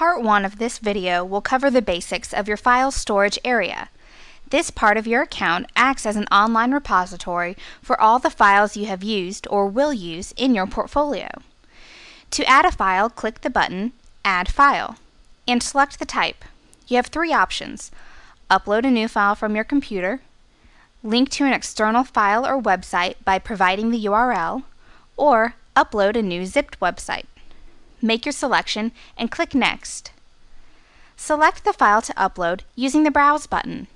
Part 1 of this video will cover the basics of your file storage area. This part of your account acts as an online repository for all the files you have used or will use in your portfolio. To add a file, click the button Add File and select the type. You have three options. Upload a new file from your computer, link to an external file or website by providing the URL, or upload a new zipped website. Make your selection and click Next. Select the file to upload using the Browse button.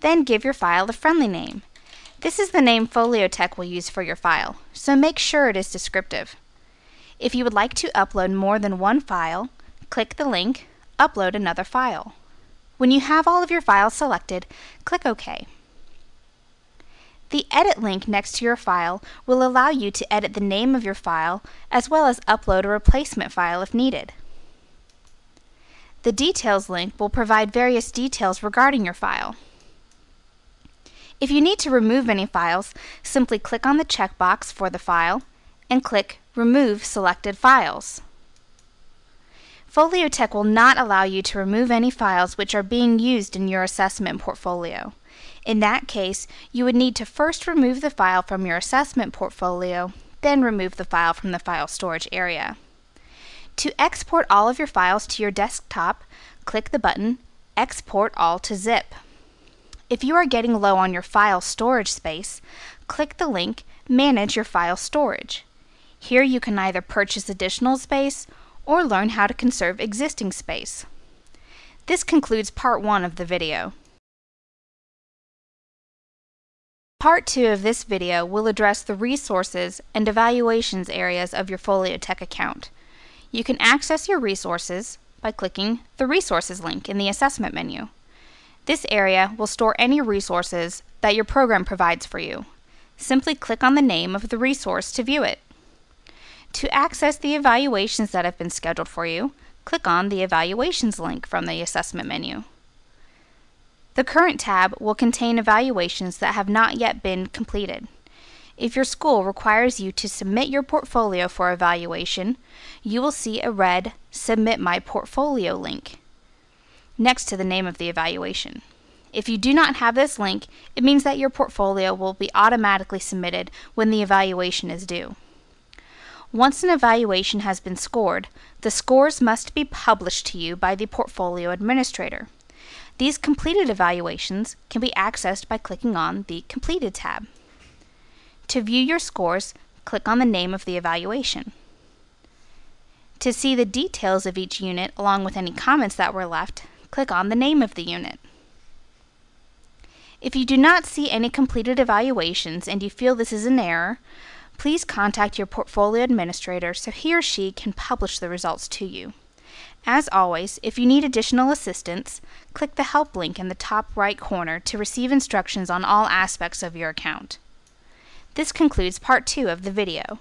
Then give your file a friendly name. This is the name Foliotek will use for your file, so make sure it is descriptive. If you would like to upload more than one file, click the link Upload another file. When you have all of your files selected, click OK. The Edit link next to your file will allow you to edit the name of your file as well as upload a replacement file if needed. The Details link will provide various details regarding your file. If you need to remove any files, simply click on the checkbox for the file and click Remove Selected Files. Foliotek will not allow you to remove any files which are being used in your assessment portfolio. In that case, you would need to first remove the file from your assessment portfolio, then remove the file from the file storage area. To export all of your files to your desktop, click the button Export All to Zip. If you are getting low on your file storage space, click the link Manage your file storage. Here you can either purchase additional space or learn how to conserve existing space. This concludes part 1 of the video. Part 2 of this video will address the resources and evaluations areas of your Foliotek account. You can access your resources by clicking the Resources link in the Assessment menu. This area will store any resources that your program provides for you. Simply click on the name of the resource to view it. To access the evaluations that have been scheduled for you, click on the Evaluations link from the Assessment menu. The Current tab will contain evaluations that have not yet been completed. If your school requires you to submit your portfolio for evaluation, you will see a red Submit My Portfolio link next to the name of the evaluation. If you do not have this link, it means that your portfolio will be automatically submitted when the evaluation is due. Once an evaluation has been scored, the scores must be published to you by the portfolio administrator. These completed evaluations can be accessed by clicking on the Completed tab. To view your scores, click on the name of the evaluation. To see the details of each unit along with any comments that were left, click on the name of the unit. If you do not see any completed evaluations and you feel this is an error, please contact your portfolio administrator so he or she can publish the results to you. As always, if you need additional assistance, click the Help link in the top right corner to receive instructions on all aspects of your account. This concludes part 2 of the video.